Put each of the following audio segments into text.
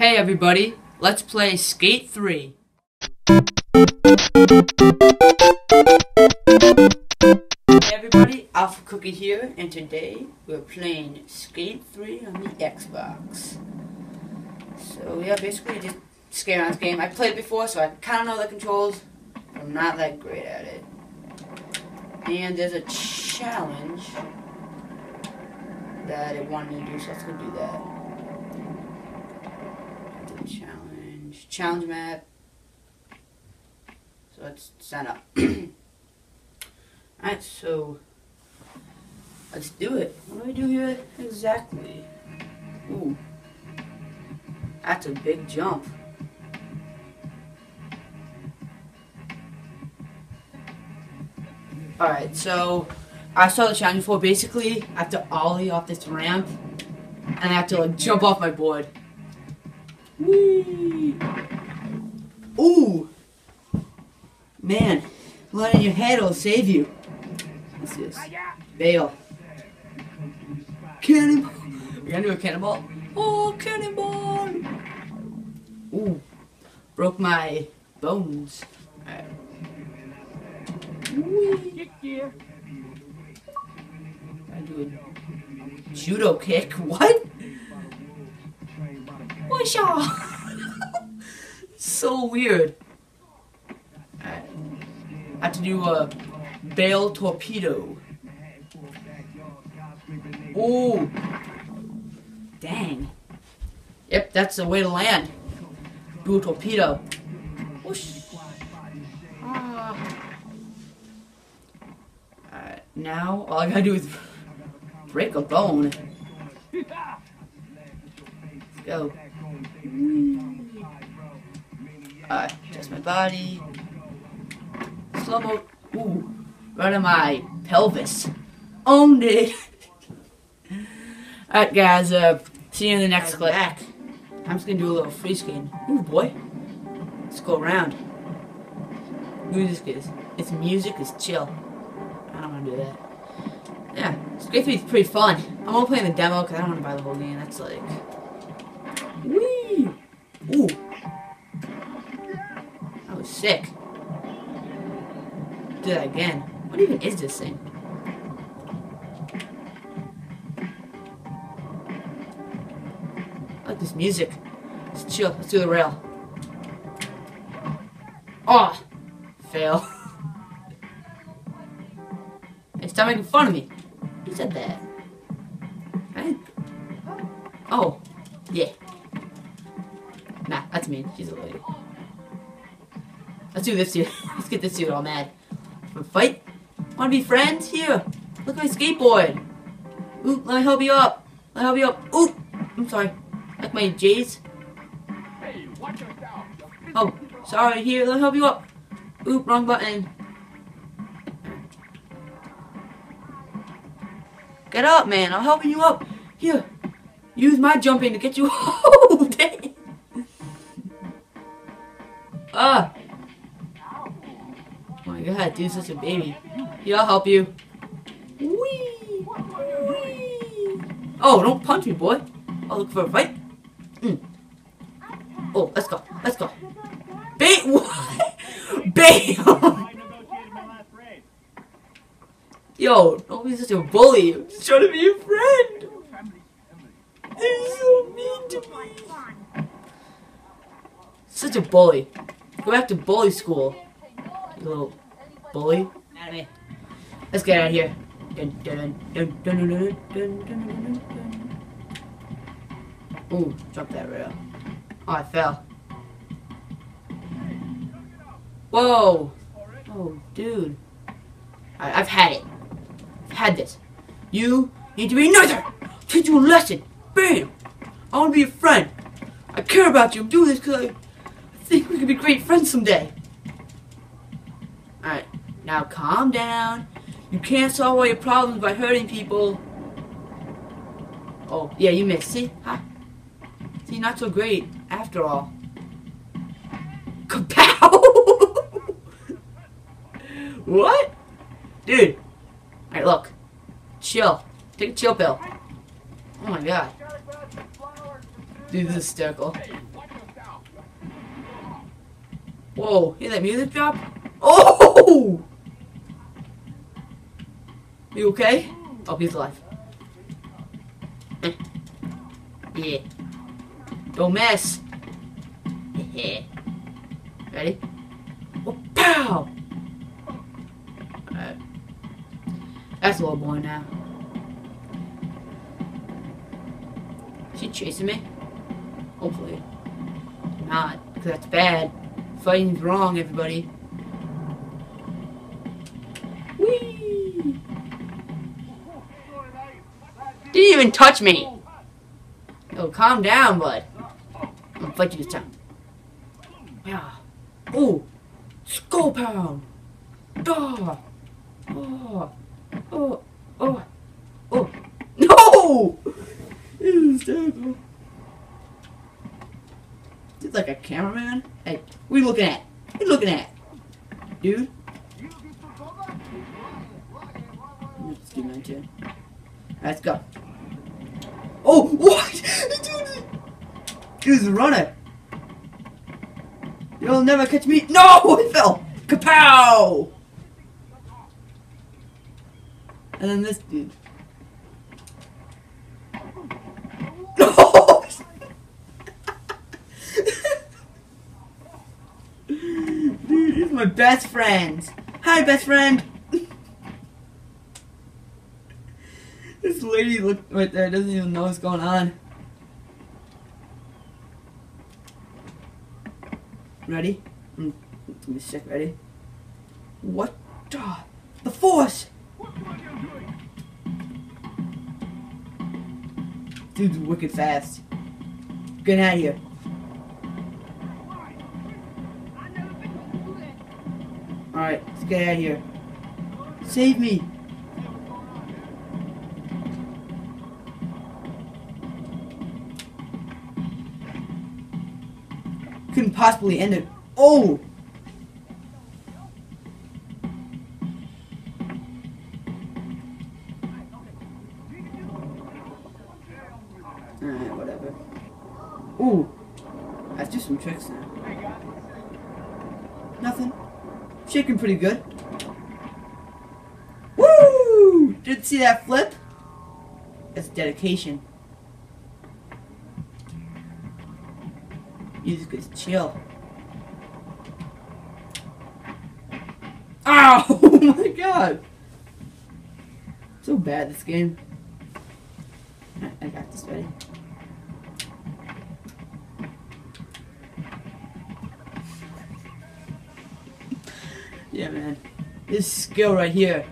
Hey everybody, let's play Skate 3. Hey everybody, Alpha Cookie here, and today we're playing Skate 3 on the Xbox. So yeah, basically just skate on this game. I played before, so I kind of know the controls, I'm not that great at it. And there's a challenge that it wanted me to do, so let's go do that. Do challenge, map. So let's sign up. Alright, so let's do it. What do I do here exactly? Ooh. That's a big jump. Alright, so I saw the challenge before. Basically, I have to ollie off this ramp and I have to like jump off my board. Ooh! Man, letting your head will save you. What's this? Bail. Cannonball! We're gonna do a cannonball? Oh, cannonball! Ooh. Broke my bones. Alright. I do a judo kick. What? What's So weird. I have to do a bail torpedo. Ooh. Dang. Yep, that's the way to land. Do a torpedo. Whoosh. Ah. Now all I gotta do is break a bone. Let's go. Alright, adjust my body. Slow mo. Ooh, right on my pelvis. Owned it. Alright, guys. Uh, see you in the next clip. Back. I'm just gonna do a little free skating. Ooh, boy. Let's go around. Music is. It's music is chill. I don't want to do that. Yeah, Skate 3 is pretty fun. I'm only playing the demo because I don't want to buy the whole game. That's like. Whee! Sick. Do that again. What even is this thing? I like this music. Let's chill. Let's do the rail. Oh! Fail. hey, stop making fun of me. Who said that? Right? Oh. Yeah. Nah, that's me. She's a lady. Let's do this dude. Let's get this dude all mad. Fight? Wanna be friends? Here. Look at my skateboard. Oop, let me help you up. Let me help you up. Oop. I'm sorry. Like my J's. Oh, sorry. Here, let me help you up. Oop, wrong button. Get up, man. I'm helping you up. Here. Use my jumping to get you. Oh, dang. Ah. God, dude's such a baby. Here, I'll help you. Whee! Whee! Oh, don't punch me, boy. I'll look for a fight. Mm. Oh, let's go. Let's go. Bait! What? Bam! Yo, don't be such a bully. I'm just trying to be a friend. So mean to me. Such a bully. Go back to bully school. You little bully. Let's get out of here. Dun, dun, dun, Ooh, drop that rail. Oh, I fell. Whoa! Oh, dude. Right, I've had it. I've had this. You need to be another! Teach you a lesson! Bam! I want to be a friend. I care about you. I'm doing this because I think we could be great friends someday. Now calm down. You can't solve all your problems by hurting people. Oh, yeah, you missed. See? Huh? See, not so great, after all. Kapow! what? Dude. Alright, look. Chill. Take a chill pill. Oh my god. Dude, this is hysterical. Whoa, hear that music drop? Oh! You okay? Oh, he's alive. yeah. Don't mess. Ready? Oh, pow! Alright. That's a little boy now. Is she chasing me? Hopefully. Not, because that's bad. Fighting's wrong, everybody. Even touch me! Oh, calm down, bud. I'm gonna fight you this time. Yeah. Oh! Skull pound! Ah! Oh! Oh! Oh! Oh! No! Terrible. It's like a cameraman. Hey, what are you looking at? What are you looking at? Dude? Let's do mine too. Let's go. Oh, what? Dude, dude's a runner. You'll never catch me. No, I fell. Kapow! And then this dude. No! dude, he's my best friend. Hi, best friend. This lady look right there doesn't even know what's going on. Ready? Mm, Let me check. Ready? What the? The force! Dude's wicked fast. Get out of here. Alright, let's get out of here. Save me! Couldn't possibly end it. Oh! Alright, whatever. Ooh! Let's do some tricks now. Nothing. Shaking pretty good. Woo! Did you see that flip? That's dedication. Music is chill. Oh my god! So bad this game. I got this ready. Yeah, man. This skill right here.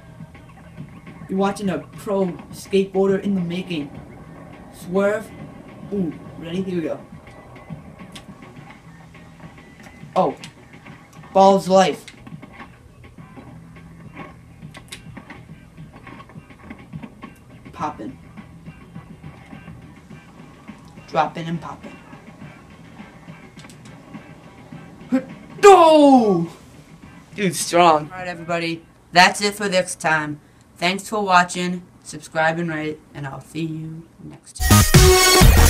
You're watching a pro skateboarder in the making. Swerve. Ooh, ready? Here we go. Oh. Ball's life. Popping. Dropping and popping. No! Dude, strong. Alright, everybody. That's it for this time. Thanks for watching. Subscribe and rate, and I'll see you next time.